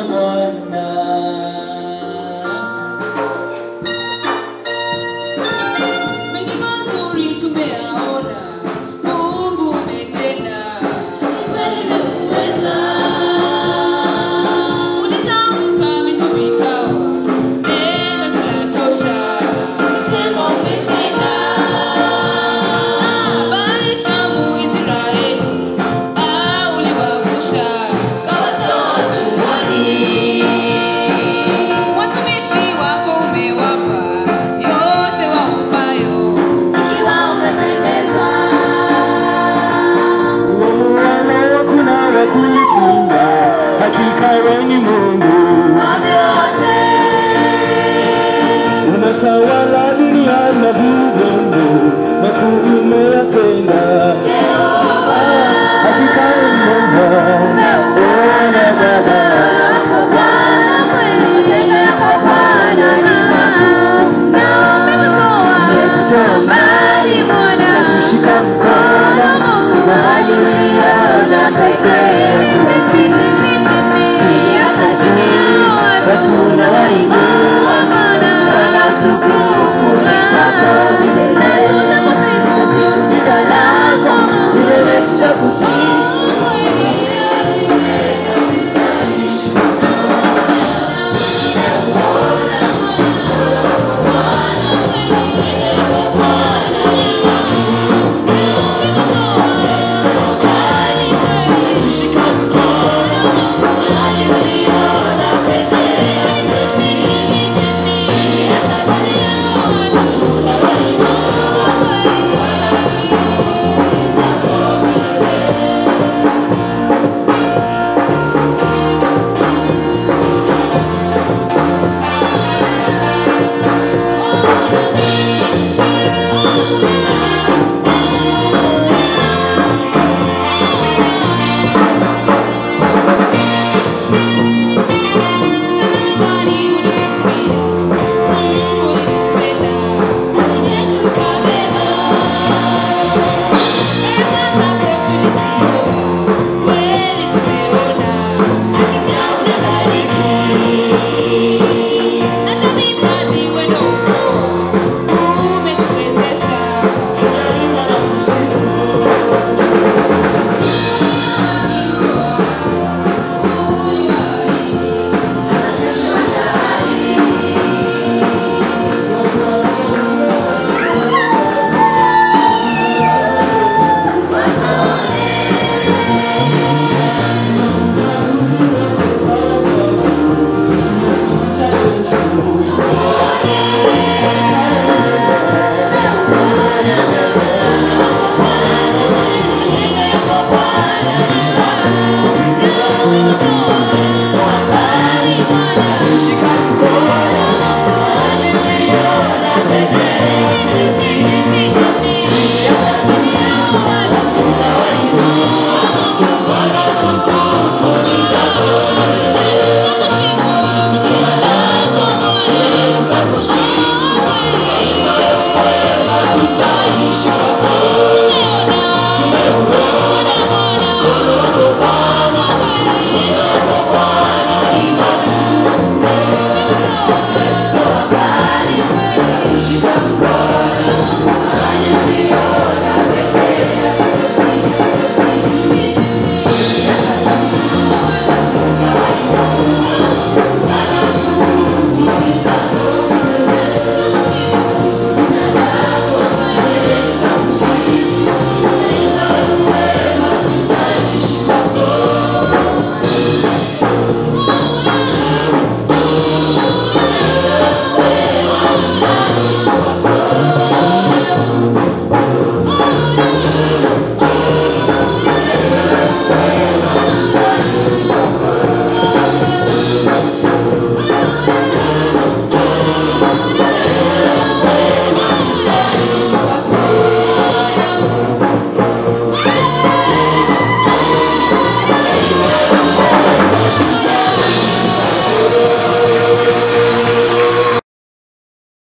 the Irene Mungu unatawala dunia na ulimwengu na kuumea